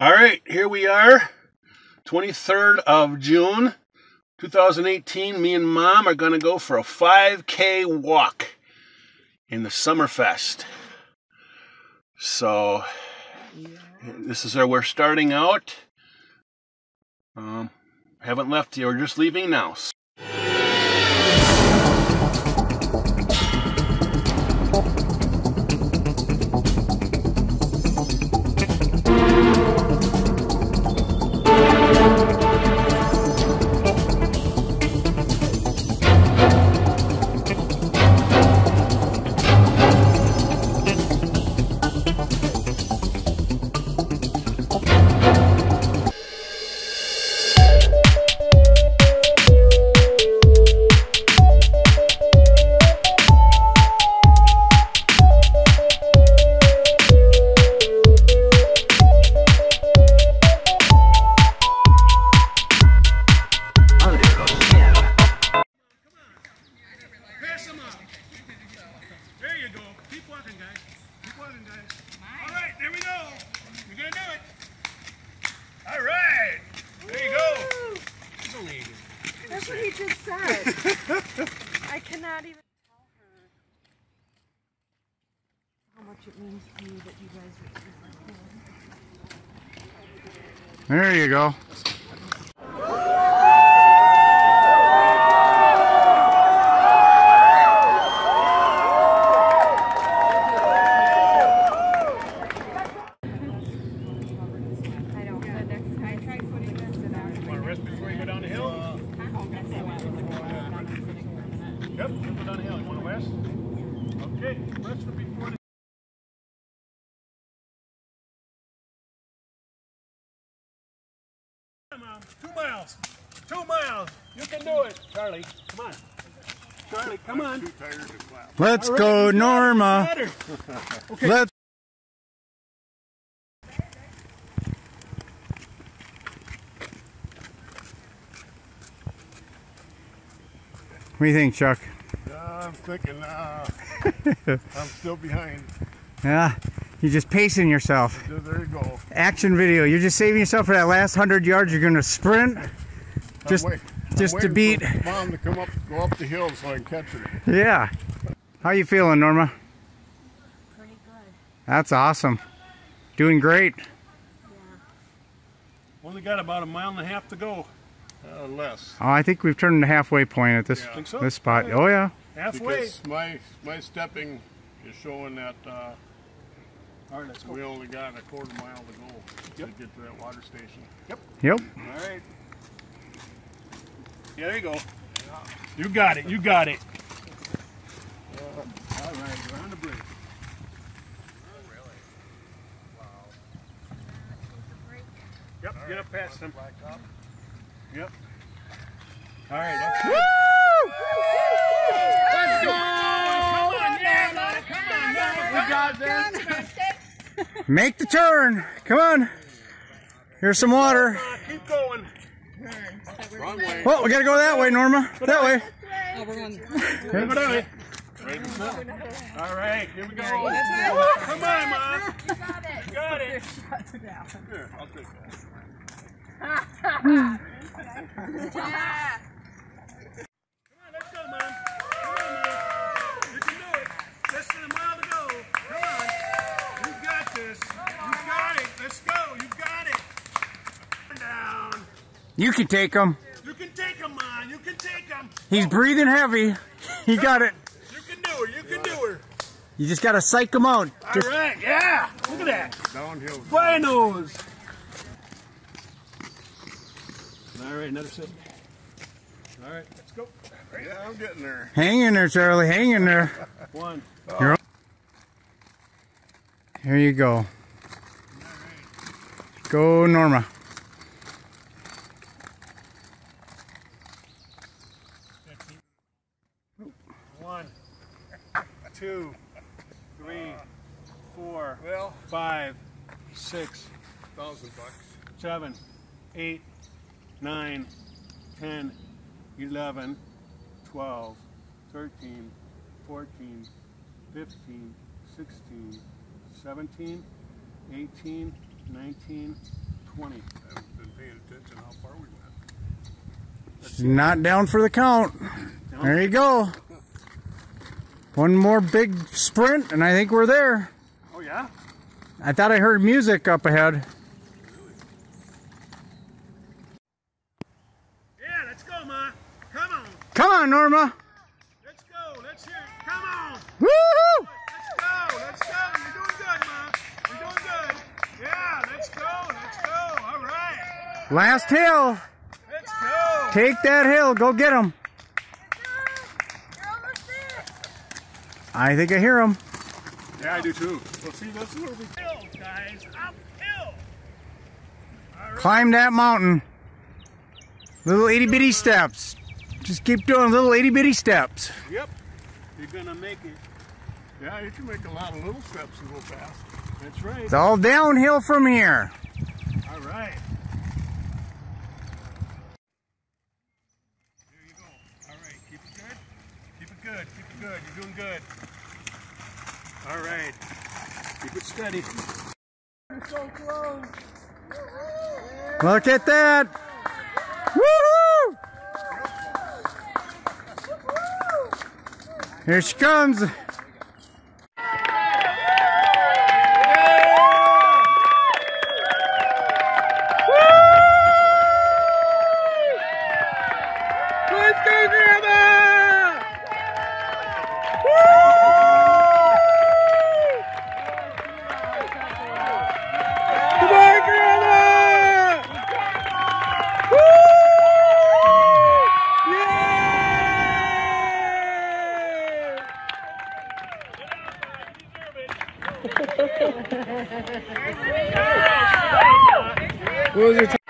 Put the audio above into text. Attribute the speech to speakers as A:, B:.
A: All right, here we are, 23rd of June, 2018. Me and Mom are going to go for a 5K walk in the Summerfest. So, this is where we're starting out. Um, haven't left yet, we're just leaving now.
B: Just said. I cannot even tell her how much it means to me that you guys are cool.
C: There you go.
B: I don't. The next I tried putting this in our
A: Want to rest before you go down the hill? Yep, you go down the hill. You want to rest? Okay, rest before the Come Two miles. Two miles. You can do it, Charlie. Come on. Charlie, come on.
C: Let's go,
A: you got it,
C: Norma.
A: you got her. Okay.
C: Let's. What do you think, Chuck?
D: Uh, I'm thinking, uh, I'm still behind.
C: Yeah, you're just pacing yourself.
D: There there you go.
C: Action video. You're just saving yourself for that last hundred yards. You're gonna sprint. Just,
D: I'm wait- I'm
C: just to beat.
D: for Mom to come up, go up the hill so I can catch her.
C: Yeah. How you feeling, Norma?
B: pretty good.
C: That's awesome. Doing great. Yeah.
A: Only got about a mile and a half to go.
D: Uh, less.
C: Oh, I think we've turned the halfway point at this
D: Yeah.
A: So?
C: this spot.
A: Yeah.
C: Oh yeah.
A: Halfway.
D: Because my my stepping is showing that uh,
A: All right, let's go.
D: we only got a quarter mile to go
A: Yep.
D: to get to that water station.
C: Yep. Yep.
A: All right. Yeah, there you go. You got it. You got it. all right, you're on the bridge. Yep, get up past them. Yep. All right. That's Woo! Let's go! Come on, yeah, come on, now. We got this.
C: Make the turn. Come on. Here's some water.
A: Keep going.
D: Wrong way.
C: Well, we gotta go that way, Norma. That way.
A: Come on, Ellie. All right, here we go. Come on, Mom. You got it. You got it.
D: Here, I'll take that.
A: Ah, Come on, let's go, Mom. Come on, Mom. You can do it. Less a mile to go. Come on. You got this. You got it. Let's go. You got it. Down.
C: You can take him.
A: You can take him, Mom. You can take him.
C: He's breathing heavy. He got it.
A: You can do her. You can do her.
C: You just gotta psych him out.
A: All
C: Just
A: right. Yeah. Look at that.
D: Downhill.
A: Fly nose. All right, another sit. All right, let's go.
D: Yeah, I'm getting there.
C: hang in there, Charlie. Hang in there.
A: One.
C: You're Here you go. Go, Norma.
A: One, two, three, four,
D: Well,
A: five, six,
D: thousand bucks.
A: seven, eight, nine, ten, eleven, twelve, thirteen, fourteen, fifteen, sixteen, seventeen, eighteen, nineteen,
D: 20. I haven't been paying attention how far we went.
C: She's not down for the count. There you go. One more big sprint, and I think we're there.
D: Oh, yeah?
C: I thought I heard music up ahead.
A: Yeah, let's go, Ma. Come on.
C: Come on, Norma.
A: Let's go. Let's hear it. Come on.
C: Woohoo!
A: Let's go. Let's go. You're doing good, Ma. You're doing good. Yeah, let's go. Let's go. All right.
C: Last hill.
A: Let's go.
C: Take that hill. Go get him.
B: You're almost there.
C: I think I hear him.
D: Yeah, I do too. Well, see, that's where we
A: Hill, guys. Uphill. All right.
C: Climb that mountain. Little itty bitty steps. Just keep doing little itty bitty steps.
D: Yep. You're gonna make it. Yeah, you can make a lot of little steps and go fast.
A: That's right.
C: It's all downhill from here.
A: All right. There you go. All right. Keep it good. Keep it good. Keep it good. You're doing good. All right. Keep it steady. You're so close.
C: Look at that. Woohoo! Here she comes.
A: Let's go, Grandma! Come on, Grandma! Yay!
C: What was your
A: Let's